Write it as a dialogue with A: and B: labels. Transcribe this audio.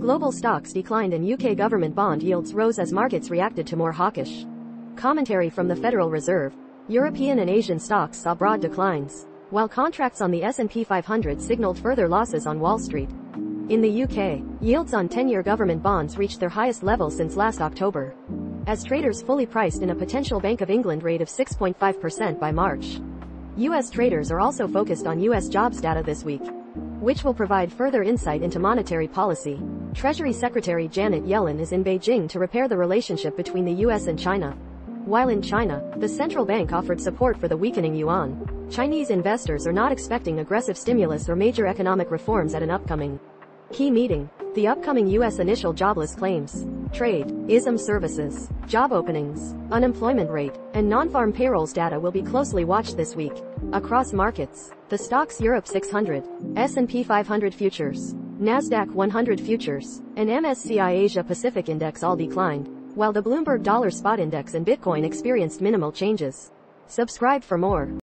A: Global stocks declined and UK government bond yields rose as markets reacted to more hawkish commentary from the Federal Reserve. European and Asian stocks saw broad declines, while contracts on the S&P 500 signaled further losses on Wall Street. In the UK, yields on 10-year government bonds reached their highest level since last October, as traders fully priced in a potential Bank of England rate of 6.5% by March. U.S. traders are also focused on U.S. jobs data this week, which will provide further insight into monetary policy. Treasury Secretary Janet Yellen is in Beijing to repair the relationship between the U.S. and China. While in China, the central bank offered support for the weakening yuan. Chinese investors are not expecting aggressive stimulus or major economic reforms at an upcoming key meeting. The upcoming U.S. initial jobless claims, trade, ISM services, job openings, unemployment rate, and non-farm payrolls data will be closely watched this week. Across markets, the Stoxx Europe 600, S&P 500 futures, Nasdaq 100 futures, and MSCI Asia Pacific Index all declined, while the Bloomberg Dollar Spot Index and Bitcoin experienced minimal changes. Subscribe for more.